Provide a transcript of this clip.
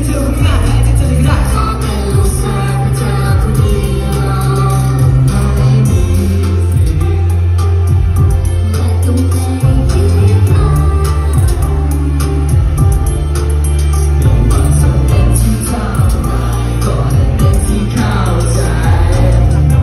me to